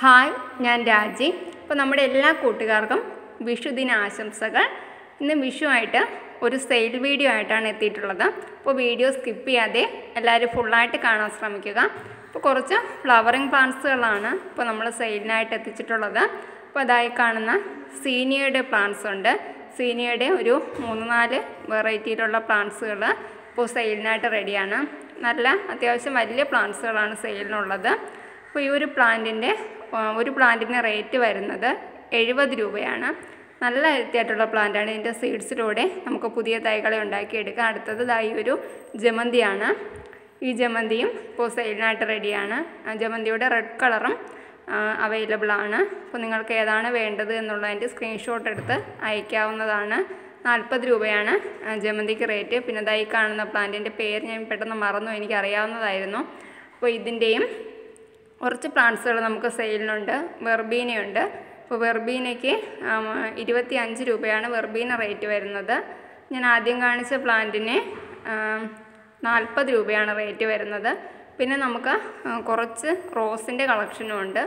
Hi ഞാൻ രാജി. അപ്പോൾ നമ്മുടെ എല്ലാ കൂട്ടുകാർക്കും വിഷുദിന ആശംസകൾ ഇന്ന് വിഷുവായിട്ട് ഒരു സെയിൽ വീഡിയോ ആയിട്ടാണ് എത്തിയിട്ടുള്ളത്. അപ്പോൾ വീഡിയോ സ്കിപ്പ് ചെയ്യാതെ എല്ലാവരും ഫുള്ളായിട്ട് കാണാൻ ശ്രമിക്കുക. അപ്പോൾ കുറച്ച് ഫ്ലവറിങ് പ്ലാന്റ്സുകളാണ് ഇപ്പോൾ നമ്മൾ സെയിലിനായിട്ട് എത്തിച്ചിട്ടുള്ളത്. അപ്പോൾ അതായി കാണുന്ന സീനിയയുടെ പ്ലാന്റ്സ് ഉണ്ട്. സീനിയയുടെ ഒരു മൂന്ന് നാല് വെറൈറ്റിയിലുള്ള പ്ലാന്റ്സുകൾ ഇപ്പോൾ സെയിലിനായിട്ട് റെഡിയാണ് നല്ല അത്യാവശ്യം വലിയ പ്ലാന്റ്സുകളാണ് സെയിലിനുള്ളത്. അപ്പോൾ ഈ ഒരു പ്ലാന്റിന്റെ ഒരു പ്ലാന്റിന്റെ റേറ്റ് വരുന്നത് എഴുപത് രൂപയാണ്. നല്ല ഹെൽത്തിയായിട്ടുള്ള പ്ലാന്റാണ്. ഇതിന്റെ സീഡ്സിലൂടെ നമുക്ക് പുതിയ തൈകളെ ഉണ്ടാക്കിയെടുക്കാം. അടുത്തത് ഇതായി ഒരു ജമന്തിയാണ്. ഈ ജമന്തിയും ഇപ്പോൾ സെയിലിനായിട്ട് റെഡിയാണ്. ജമന്തിയുടെ റെഡ് കളറും അവൈലബിൾ ആണ് അപ്പോൾ നിങ്ങൾക്ക് ഏതാണ് വേണ്ടത് എന്നുള്ളതിന്റെ സ്ക്രീൻഷോട്ട് എടുത്ത് അയക്കാവുന്നതാണ്. നാൽപ്പത് രൂപയാണ് ജമന്തിക്ക് റേറ്റ്. പിന്നെ ഇതായി കാണുന്ന പ്ലാന്റിന്റെ പേര് ഞാൻ പെട്ടെന്ന് മറന്നു. എനിക്കറിയാവുന്നതായിരുന്നു. അപ്പോൾ ഇതിന്റെയും കുറച്ച് പ്ലാന്റ്സുകൾ നമുക്ക് സെയിലിനുണ്ട് വെർബീനയുണ്ട്. അപ്പോൾ വെർബീനയ്ക്ക് ഇരുപത്തി അഞ്ച് രൂപയാണ് വെർബീന റേറ്റ് വരുന്നത്. ഞാൻ ആദ്യം കാണിച്ച പ്ലാന്റിന് നാൽപ്പത് രൂപയാണ് റേറ്റ് വരുന്നത്. പിന്നെ നമുക്ക് കുറച്ച് റോസിന്റെ കളക്ഷനും ഉണ്ട്.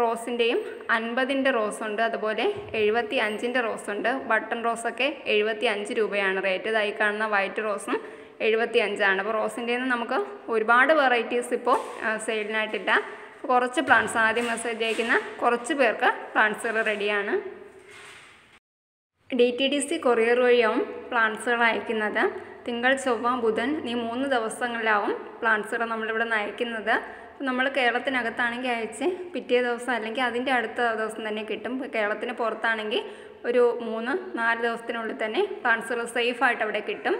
റോസിന്റെയും അൻപതിന്റെ റോസുണ്ട് അതുപോലെ എഴുപത്തി അഞ്ചിന്റെ റോസുണ്ട് ബട്ടൺ റോസൊക്കെ എഴുപത്തി അഞ്ച് രൂപയാണ് റേറ്റ് ഇതായി കാണുന്ന വൈറ്റ് റോസും എഴുപത്തി അഞ്ചാണ് അപ്പോൾ റോസിന്റെ നമുക്ക് ഒരുപാട് വെറൈറ്റീസ് ഇപ്പോൾ സെയിലിനായിട്ടില്ല കുറച്ച് പ്ലാന്റ്സ് ആദ്യം മെസ്സേജ് അയക്കുന്ന കുറച്ച് പേർക്ക് പ്ലാന്റ്സുകൾ റെഡിയാണ് D T D C courier വഴിയാവും പ്ലാന്റ്സുകൾ അയക്കുന്നത്. തിങ്കൾ ചൊവ്വ ബുധൻ ഈ മൂന്ന് ദിവസങ്ങളിലാവും പ്ലാന്റ്സുകൾ നമ്മളിവിടെ നിന്ന് അയക്കുന്നത് നമ്മൾ കേരളത്തിനകത്താണെങ്കിൽ അയച്ച് പിറ്റേ ദിവസം അല്ലെങ്കിൽ അതിന്റെ അടുത്ത ദിവസം തന്നെ കിട്ടും. കേരളത്തിന് പുറത്താണെങ്കിൽ ഒരു മൂന്ന് നാല് ദിവസത്തിനുള്ളിൽ തന്നെ പ്ലാന്റ്സുകൾ സേഫായിട്ട് അവിടെ കിട്ടും.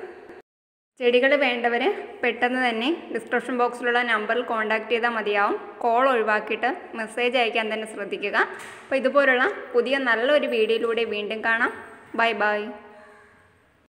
ചെടികൾ വേണ്ടവർ പെട്ടെന്ന് തന്നെ ഡിസ്ക്രിപ്ഷൻ ബോക്സിലുള്ള നമ്പറിൽ കോൺടാക്റ്റ് ചെയ്താൽ മതിയാവും. കോൾ ഒഴിവാക്കിയിട്ട് മെസ്സേജ് അയക്കാൻ തന്നെ ശ്രദ്ധിക്കുക. അപ്പോൾ ഇതുപോലുള്ള പുതിയ നല്ലൊരു വീഡിയോയിലൂടെ വീണ്ടും കാണാം. Bye bye.